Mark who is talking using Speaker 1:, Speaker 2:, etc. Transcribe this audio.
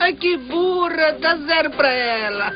Speaker 1: Ai, que burra, dá zero pra ela.